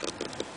Gracias.